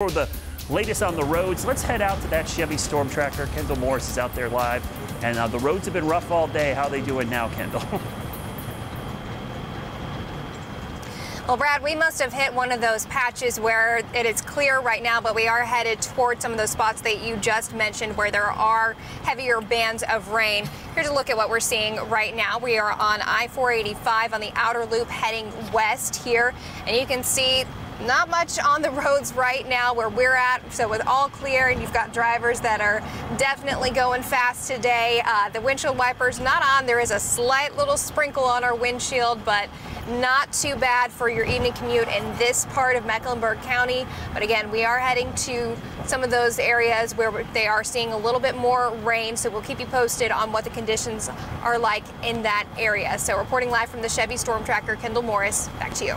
For the latest on the roads, let's head out to that Chevy Storm Tracker. Kendall Morris is out there live, and uh, the roads have been rough all day. How they doing now, Kendall? Well, Brad, we must have hit one of those patches where it is clear right now, but we are headed towards some of those spots that you just mentioned where there are heavier bands of rain. Here's a look at what we're seeing right now. We are on I-485 on the outer loop heading west here, and you can see not much on the roads right now where we're at. So with all clear and you've got drivers that are definitely going fast today. Uh, the windshield wipers not on. There is a slight little sprinkle on our windshield, but not too bad for your evening commute in this part of Mecklenburg County. But again, we are heading to some of those areas where they are seeing a little bit more rain. So we'll keep you posted on what the conditions are like in that area. So reporting live from the Chevy Storm Tracker, Kendall Morris, back to you.